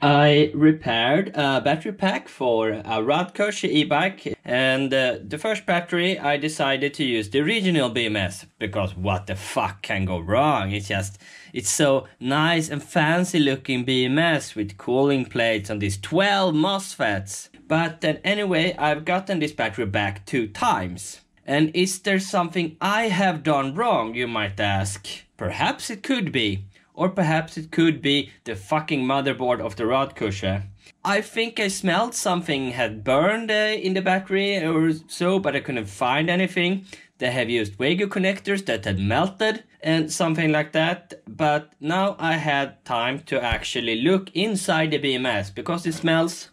I repaired a battery pack for a Radkutsche e-bike and uh, the first battery I decided to use the original BMS because what the fuck can go wrong? It's just, it's so nice and fancy looking BMS with cooling plates on these 12 MOSFETs. But then anyway, I've gotten this battery back two times. And is there something I have done wrong, you might ask? Perhaps it could be. Or perhaps it could be the fucking motherboard of the Radkutsche. I think I smelled something had burned uh, in the battery or so, but I couldn't find anything. They have used Wago connectors that had melted and something like that. But now I had time to actually look inside the BMS because it smells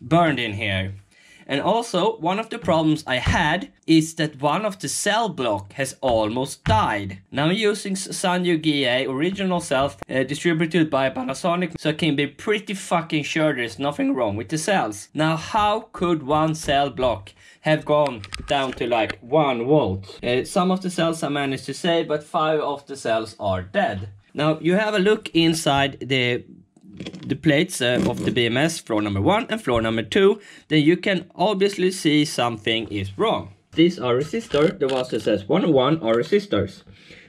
burned in here. And also, one of the problems I had is that one of the cell block has almost died. Now I'm using Sanyo GA original cells uh, distributed by Panasonic, so I can be pretty fucking sure there's nothing wrong with the cells. Now how could one cell block have gone down to like 1 volt? Uh, some of the cells I managed to save, but 5 of the cells are dead. Now you have a look inside the the plates uh, of the BMS floor number one and floor number two, then you can obviously see something is wrong. These are resistors, the ones that says 101 are resistors.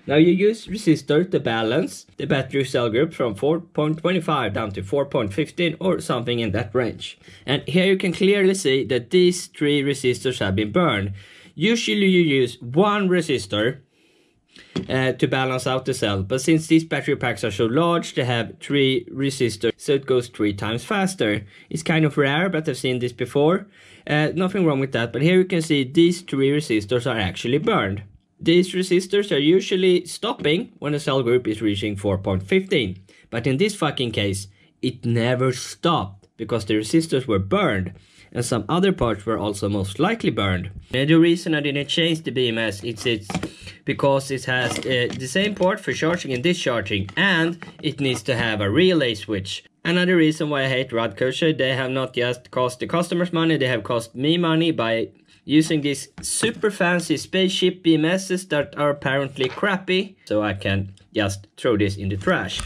Now you use resistor to balance the battery cell group from 4.25 down to 4.15 or something in that range. And here you can clearly see that these three resistors have been burned. Usually you use one resistor uh, to balance out the cell. But since these battery packs are so large, they have three resistors, so it goes three times faster. It's kind of rare, but I've seen this before. Uh, nothing wrong with that, but here you can see these three resistors are actually burned. These resistors are usually stopping when the cell group is reaching 4.15. But in this fucking case, it never stopped because the resistors were burned and some other parts were also most likely burned. And the reason I didn't change the BMS is it's because it has uh, the same port for charging and discharging and it needs to have a relay switch. Another reason why I hate Radkutsche, they have not just cost the customers money, they have cost me money by using these super fancy spaceship BMSs that are apparently crappy. So I can just throw this in the trash.